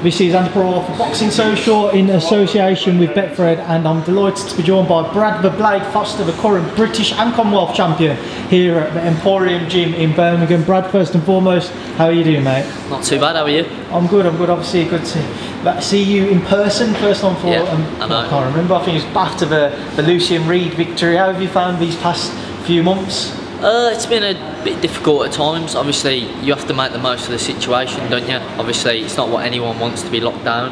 This is Andi for Boxing Social in association with Betfred, and I'm delighted to be joined by Brad the Blade Foster, the current British and Commonwealth champion here at the Emporium Gym in Birmingham. Brad, first and foremost, how are you doing, mate? Not too bad, how are you? I'm good, I'm good. Obviously, good to see you in person. First time for, Yeah, um, I know. I can't remember, I think it was after the, the Lucien Reid victory. How have you found these past few months? Uh, it's been a bit difficult at times. Obviously, you have to make the most of the situation, don't you? Obviously, it's not what anyone wants to be locked down.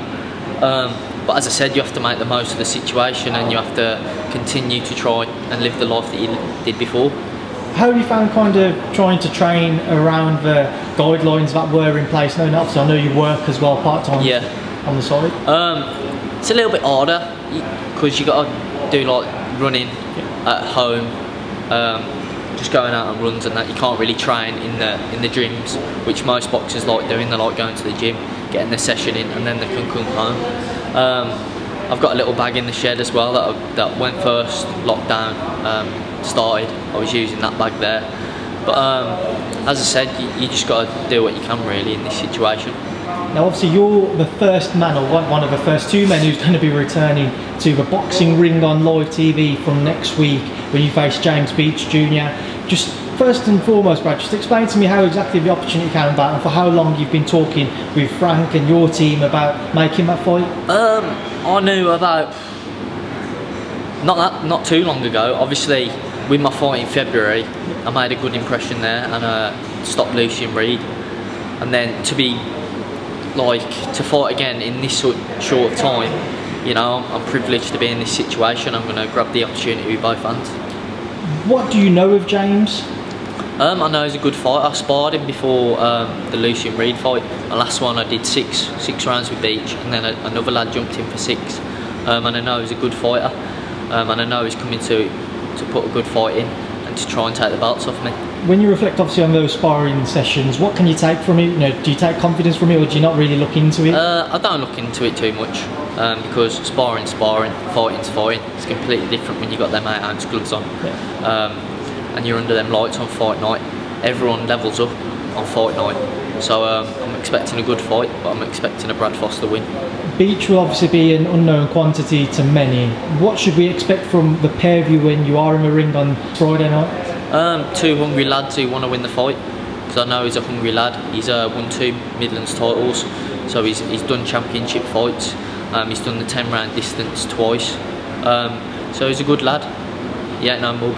Um, but as I said, you have to make the most of the situation and you have to continue to try and live the life that you did before. How have you found kind of trying to train around the guidelines that were in place? No, obviously I know you work as well part time Yeah. on the side. Um, it's a little bit harder because you got to do like running at home, um, just going out on runs and that. You can't really train in the in the gyms, which most boxers like doing. They like going to the gym, getting their session in, and then they can come home. Um, I've got a little bag in the shed as well that I, that when first lockdown um, started, I was using that bag there. But um, as I said, you, you just got to do what you can really in this situation. Now obviously you're the first man or one, one of the first two men who's going to be returning to the boxing ring on live TV from next week when you face James Beech Jr. Just first and foremost, Brad, just explain to me how exactly the opportunity came about and for how long you've been talking with Frank and your team about making that fight. Um, I knew about not that not too long ago. Obviously, with my fight in February, I made a good impression there and uh, stopped Lucien Reid. And then to be like to fight again in this sort short time, you know, I'm, I'm privileged to be in this situation. I'm going to grab the opportunity with both hands. What do you know of James? Um, I know he's a good fighter. I sparred him before um, the Lucien Reid fight. The last one I did six six rounds with Beech, and then a, another lad jumped in for six. Um, and I know he's a good fighter, um, and I know he's coming to to put a good fight in and to try and take the belts off me. When you reflect obviously on those sparring sessions, what can you take from it? You know, do you take confidence from it or do you not really look into it? Uh, I don't look into it too much um, because sparring, sparring, fighting's fighting. It's completely different when you got them eight ounce gloves on. Yeah. um, and you're under them lights on fight night. Everyone levels up on fight night. So um, I'm expecting a good fight, but I'm expecting a Brad Foster win. Beech will obviously be an unknown quantity to many. What should we expect from the pair of you when you are in the ring on Friday night? Um, two hungry lads who want to win the fight, because I know he's a hungry lad. He's uh, won two Midlands titles, so he's, he's done championship fights. Um, he's done the 10 round distance twice. Um, so he's a good lad. Yeah, no mug.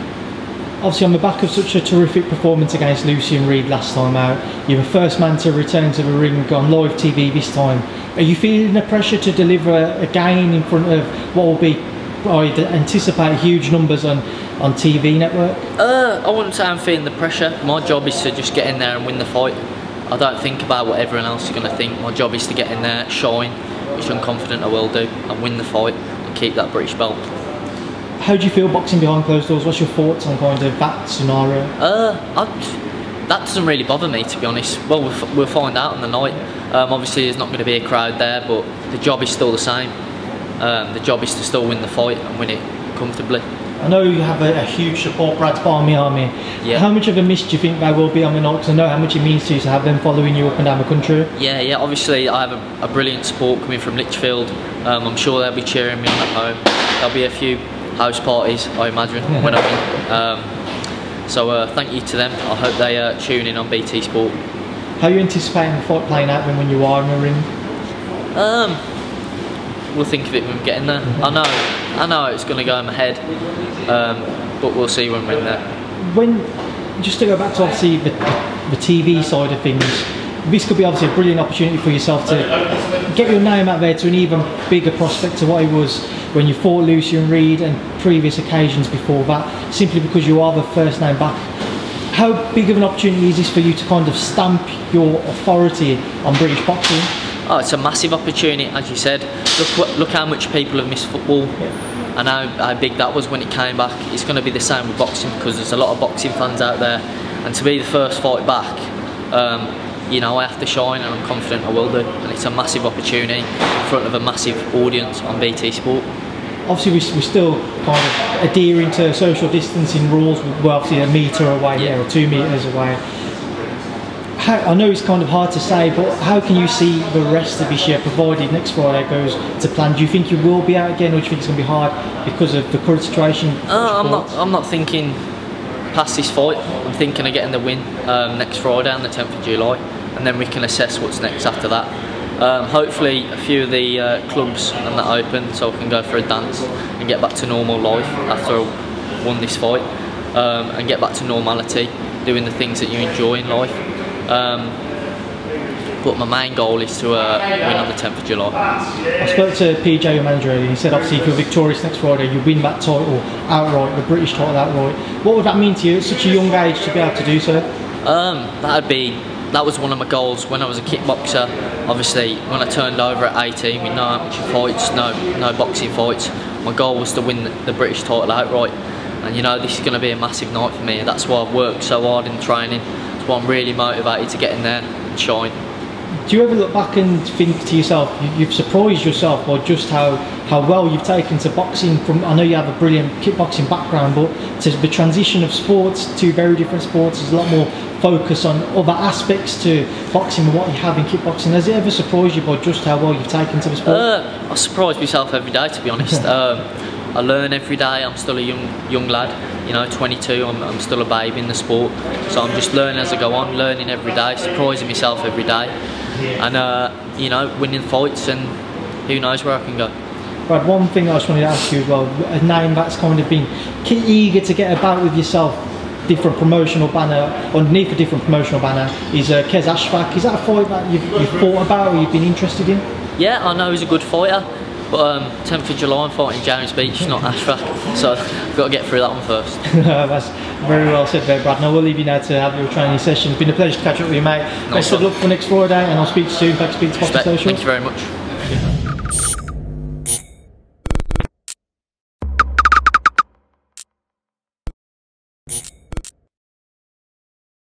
Obviously, on the back of such a terrific performance against Lucien Reid last time out, you're the first man to return to the ring on live TV this time. Are you feeling the pressure to deliver again in front of what will be, I anticipate, huge numbers on, on TV network? Uh, I wouldn't say I'm feeling the pressure. My job is to just get in there and win the fight. I don't think about what everyone else is going to think. My job is to get in there, shine, which I'm confident I will do, and win the fight and keep that British belt. How do you feel boxing behind closed doors? What's your thoughts on kind of that scenario? Uh, I, that doesn't really bother me, to be honest. Well, we'll, we'll find out on the night. Um, obviously, there's not going to be a crowd there, but the job is still the same. Um, the job is to still win the fight and win it comfortably. I know you have a, a huge support, Brad's Barmy Army. Yeah. How much of a miss do you think they will be on the? 'Cause I know how much it means to you to have them following you up and down the country. Yeah, yeah. Obviously, I have a, a brilliant support coming from Lichfield. Um, I'm sure they'll be cheering me on at home. There'll be a few house parties, I imagine, when I win. Um, so uh, thank you to them. I hope they uh, tune in on BT Sport. How are you anticipating the fight playing out when you are in the ring? Um, we'll think of it when we get in there. I know, I know it's going to go in my head, um, but we'll see when we're in there. When, just to go back to obviously the, the TV side of things, this could be obviously a brilliant opportunity for yourself to get your name out there to an even bigger prospect to what it was when you fought Lucien Reid and previous occasions before that, simply because you are the first name back. How big of an opportunity is this for you to kind of stamp your authority on British boxing? Oh, it's a massive opportunity, as you said. Look, what, look how much people have missed football, and how, how big that was when it came back. It's going to be the same with boxing because there's a lot of boxing fans out there, and to be the first fight back, um, you know, I have to shine, and I'm confident I will do. And it's a massive opportunity in front of a massive audience on BT Sport. Obviously, we- we're still kind of adhering to social distancing rules. We're obviously a metre away Yeah. here or two metres away. How, I know it's kind of hard to say, but how can you see the rest of this year, provided next Friday goes to plan? Do you think you will be out again, or do you think it's going to be hard because of the current situation? Uh, I'm not. I'm not thinking past this fight. I'm thinking of getting the win um, next Friday on the 10th of July, and then we can assess what's next after that. Um, hopefully, a few of the uh, clubs and that open, so I can go for a dance and get back to normal life after I won this fight, um, and get back to normality, doing the things that you enjoy in life. Um, but my main goal is to uh, win on the 10th of July. I spoke to PJ, your manager, and he said obviously if you're victorious next Friday, you win that title outright, the British title outright. What would that mean to you at such a young age to be able to do so? Um, that'd be that was one of my goals when I was a kickboxer. Obviously, when I turned over at 18 with no amateur fights, no no boxing fights, my goal was to win the, the British title outright. And you know, this is going to be a massive night for me. That's why I've worked so hard in training. That's why I'm really motivated to get in there and shine. Do you ever look back and think to yourself, you- you've surprised yourself by just how, how well you've taken to boxing from, I know you have a brilliant kickboxing background, but to the transition of sports, to very different sports, there's a lot more focus on other aspects to boxing than what you have in kickboxing. Has it ever surprised you by just how well you've taken to the sport? Uh, I surprise myself every day, to be honest. um, I learn every day. I'm still a young young lad, you know, 22. I'm, I'm still a babe in the sport, so I'm just learning as I go on, learning every day, surprising myself every day, and uh, you know, winning fights, and who knows where I can go. Brad, one thing I just wanted to ask you as well, a name that's kind of been eager to get about with yourself, different promotional banner, underneath a different promotional banner, is uh, Qais Ashfaq. Is that a fight that you've, you've thought about or you've been interested in? Yeah, I know he's a good fighter, but um, 10th of July I'm fighting James Beech, not Ashfaq, so I've got to get through that one first. that's very well said there, Brad. Now we'll leave you now to have your training session. It's been a pleasure to catch up with you, mate. Best of luck for next Friday, and I'll speak to you soon. Thanks for speaking to. Social. Thank you very much.